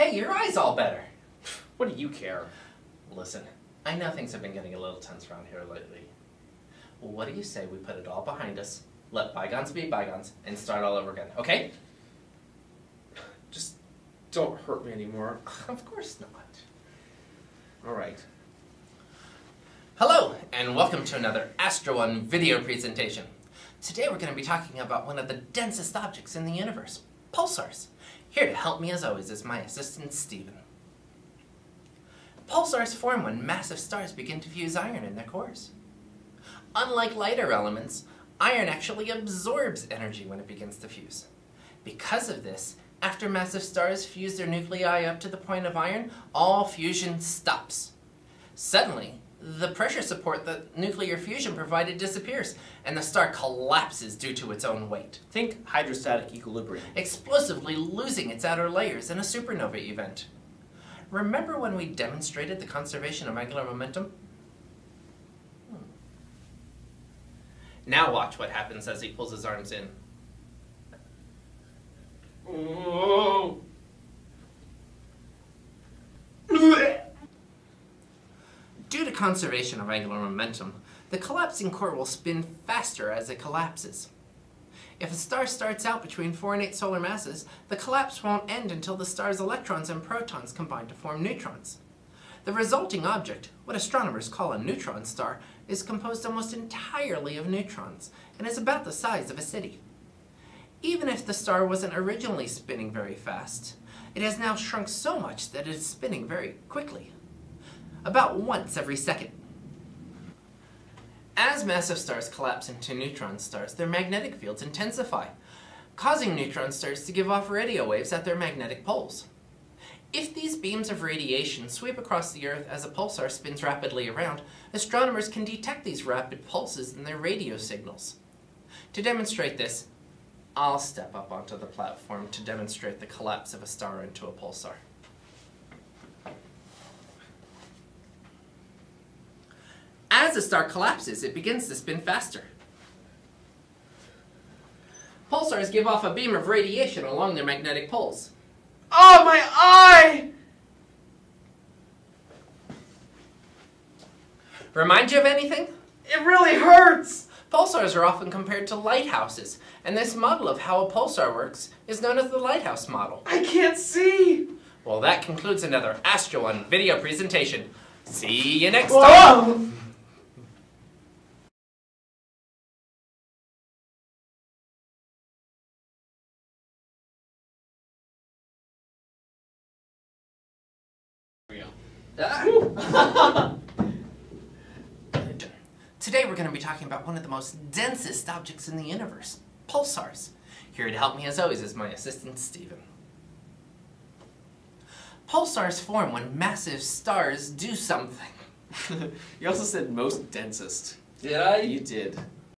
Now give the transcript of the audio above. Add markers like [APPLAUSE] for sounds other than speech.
Hey, your eye's all better. What do you care? Listen, I know things have been getting a little tense around here lately. Well, what do you say we put it all behind us, let bygones be bygones, and start all over again, okay? Just don't hurt me anymore. [LAUGHS] Of course not. All right. Hello, and welcome to another Astro One video presentation. Today we're going to be talking about one of the densest objects in the universe, pulsars. Here to help me as always is my assistant, Steven. Pulsars form when massive stars begin to fuse iron in their cores. Unlike lighter elements, iron actually absorbs energy when it begins to fuse. Because of this, after massive stars fuse their nuclei up to the point of iron, all fusion stops. Suddenly, the pressure support that nuclear fusion provided disappears, and the star collapses due to its own weight, Think hydrostatic equilibrium. explosively losing its outer layers in a supernova event. Remember when we demonstrated the conservation of angular momentum? Hmm. Now watch what happens as he pulls his arms in. Oh. Due to conservation of angular momentum, the collapsing core will spin faster as it collapses. If a star starts out between 4 and 8 solar masses, the collapse won't end until the star's electrons and protons combine to form neutrons. The resulting object, what astronomers call a neutron star, is composed almost entirely of neutrons and is about the size of a city. Even if the star wasn't originally spinning very fast, it has now shrunk so much that it is spinning very quickly about once every second. As massive stars collapse into neutron stars, their magnetic fields intensify, causing neutron stars to give off radio waves at their magnetic poles. If these beams of radiation sweep across the Earth as a pulsar spins rapidly around, astronomers can detect these rapid pulses in their radio signals. To demonstrate this, I'll step up onto the platform to demonstrate the collapse of a star into a pulsar. As a star collapses, it begins to spin faster. Pulsars give off a beam of radiation along their magnetic poles. Oh, my eye! Remind you of anything? It really hurts! Pulsars are often compared to lighthouses, and this model of how a pulsar works is known as the lighthouse model. I can't see! Well, that concludes another Astro One video presentation. See you next time! Whoa! Ah. [LAUGHS] Today we're going to be talking about one of the most densest objects in the universe, pulsars. Here to help me as always is my assistant, Steven. Pulsars form when massive stars do something. [LAUGHS] you also said most densest. Did I? You did.